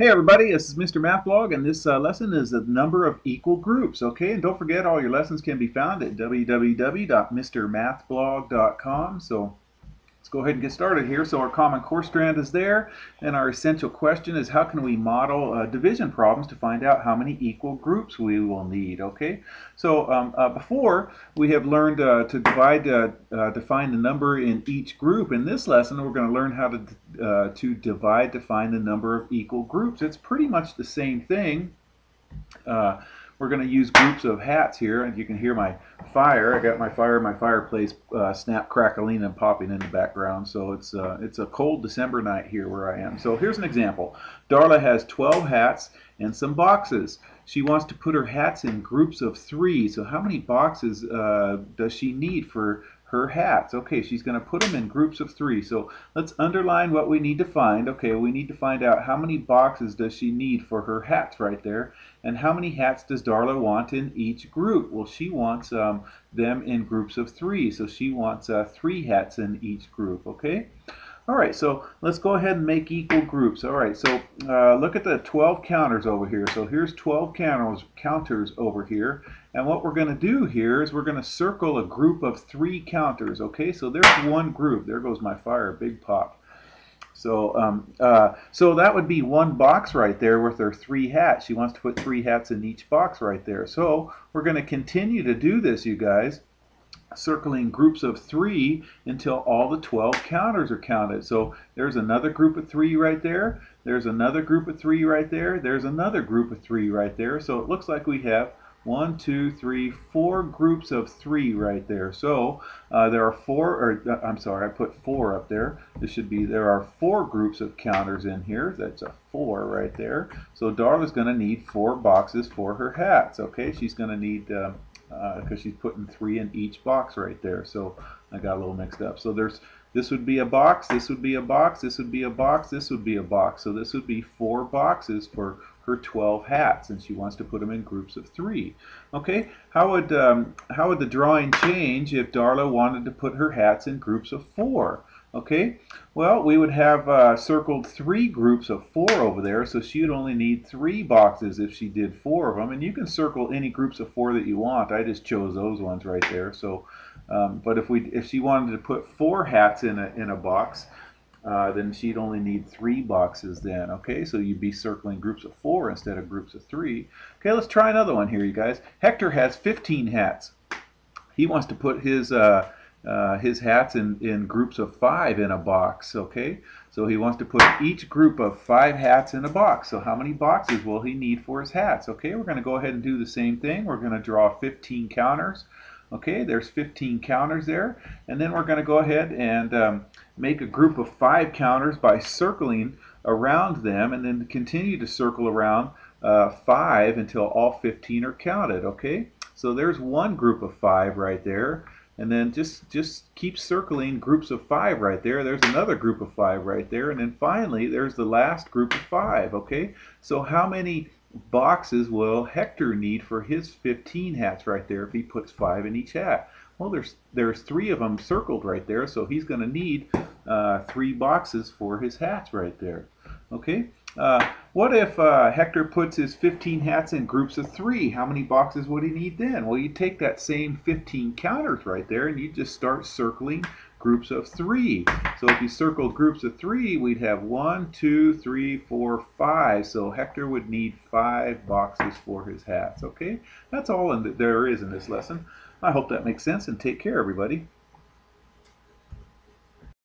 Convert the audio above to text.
Hey everybody, this is Mr. Mathblog and this uh, lesson is the number of equal groups, okay? And don't forget all your lessons can be found at www.mrmathblog.com. So let's go ahead and get started here. So our common core strand is there and our essential question is how can we model uh, division problems to find out how many equal groups we will need, okay? So um, uh, before we have learned uh, to divide, uh, uh, define the number in each group. In this lesson we're going to learn how to, uh, to divide to find the number of equal groups. It's pretty much the same thing. We're going to use groups of hats here, and you can hear my fire. I got my fire my fireplace uh, snap, crackling, and popping in the background. So it's uh, it's a cold December night here where I am. So here's an example. Darla has 12 hats and some boxes. She wants to put her hats in groups of three. So how many boxes uh, does she need for her hats. Okay, she's going to put them in groups of three. So let's underline what we need to find. Okay, we need to find out how many boxes does she need for her hats right there. And how many hats does Darla want in each group? Well, she wants um, them in groups of three. So she wants uh, three hats in each group. Okay. All right, so let's go ahead and make equal groups. All right, so uh, look at the 12 counters over here. So here's 12 counters, counters over here. And what we're going to do here is we're going to circle a group of three counters. Okay, so there's one group. There goes my fire, big pop. So, um, uh, so that would be one box right there with her three hats. She wants to put three hats in each box right there. So we're going to continue to do this, you guys circling groups of three until all the 12 counters are counted. So there's another group of three right there. There's another group of three right there. There's another group of three right there. So it looks like we have one, two, three, four groups of three right there. So uh, there are four, or uh, I'm sorry, I put four up there. This should be, there are four groups of counters in here. That's a four right there. So Darla's going to need four boxes for her hats. Okay, she's going to need um, because uh, she's putting three in each box right there. So I got a little mixed up. So there's this would be a box, this would be a box, this would be a box, this would be a box. So this would be four boxes for her 12 hats, and she wants to put them in groups of three. Okay, how would um, how would the drawing change if Darla wanted to put her hats in groups of four? Okay, well, we would have uh, circled three groups of four over there, so she would only need three boxes if she did four of them. And you can circle any groups of four that you want. I just chose those ones right there. So, um, but if we if she wanted to put four hats in a in a box, uh, then she'd only need three boxes then. Okay, so you'd be circling groups of four instead of groups of three. Okay, let's try another one here, you guys. Hector has 15 hats. He wants to put his uh, uh, his hats in, in groups of five in a box, okay? So he wants to put each group of five hats in a box. So how many boxes will he need for his hats? Okay, we're going to go ahead and do the same thing. We're going to draw 15 counters. Okay, there's 15 counters there. And then we're going to go ahead and um, make a group of five counters by circling around them and then continue to circle around uh, five until all 15 are counted, okay? So there's one group of five right there and then just just keep circling groups of five right there. There's another group of five right there. And then finally there's the last group of five okay? So how many boxes will Hector need for his 15 hats right there if he puts five in each hat? Well there's there's three of them circled right there. So he's going to need uh, three boxes for his hats right there okay? Uh, what if uh, Hector puts his 15 hats in groups of three? How many boxes would he need then? Well, you take that same 15 counters right there and you just start circling groups of three. So if you circled groups of three, we'd have one, two, three, four, five. So Hector would need five boxes for his hats. Okay, that's all in the, there is in this lesson. I hope that makes sense and take care, everybody.